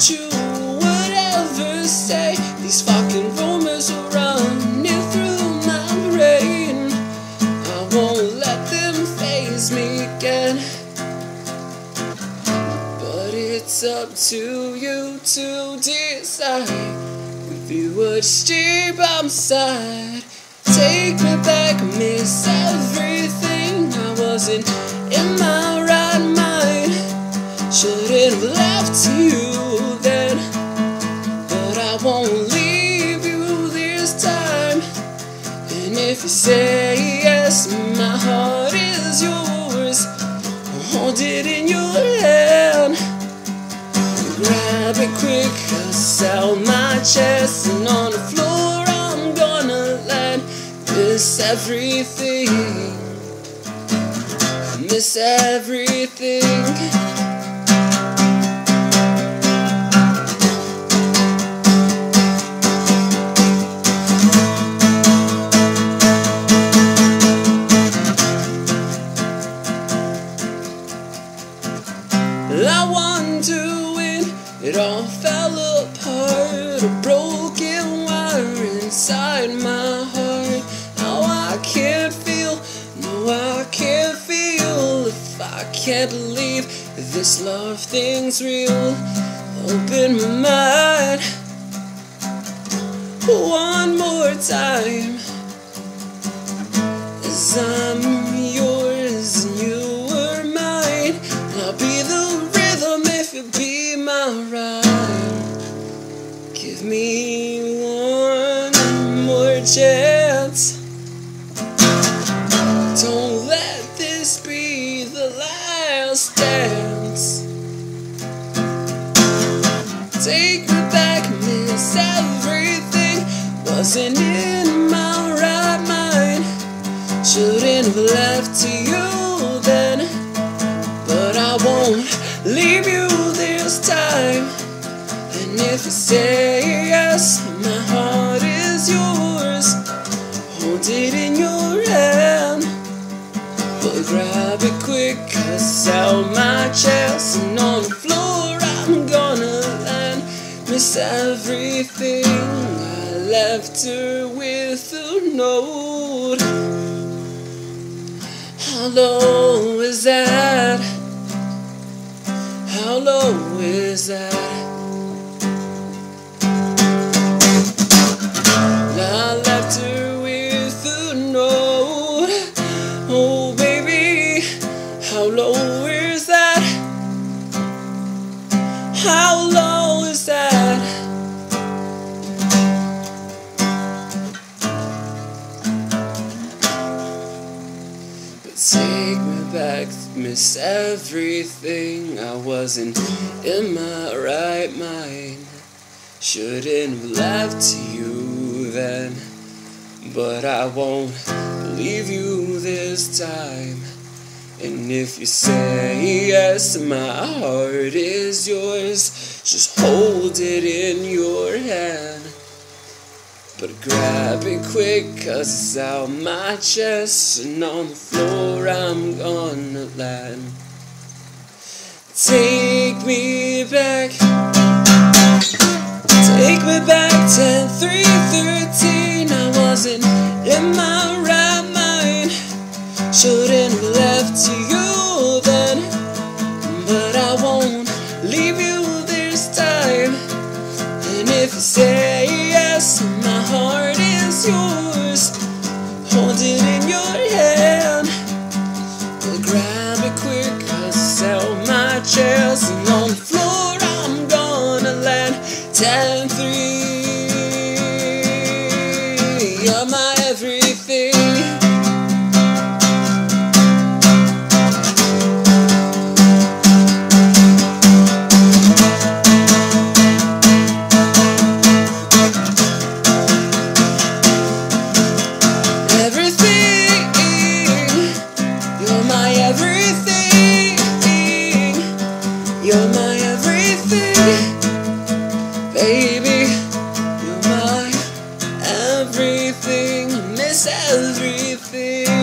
that you would ever say these fucking rumors are running through my brain. I won't let them faze me again. But it's up to you to decide if you would stay by my side. Take me back, miss everything. I wasn't in my right mind. Shouldn't have left you say yes, my heart is yours. Hold it in your hand. Grab it quick, cause out my chest and on the floor I'm gonna land. Miss everything. Miss everything. Inside my heart. Now I can't feel. No, I can't feel. If I can't believe this love thing's real. Open my mind. One more time. As I'm chance. Don't let this be the last dance. Take me back, miss everything. Wasn't in my right mind. Shouldn't have left to you then. But I won't leave you this time. And if you say yes, my heart is yours. It in your hand. But grab it quick, cause out my chest. And on the floor, I'm gonna land. Miss everything. I left her with a note. How low is that? How low is that? Take me back, miss everything. I wasn't in my right mind. Shouldn't have left you then. But I won't leave you this time. And if you say yes, my heart is yours. Just hold it in your hand. But grab it quick, cause it's out my chest. And on the floor, I'm gonna land. Take me back. Take me back 10, 3, 13. I wasn't in my right mind. Shouldn't have left to you then. But I won't leave you this time. And if you say my. And on everything.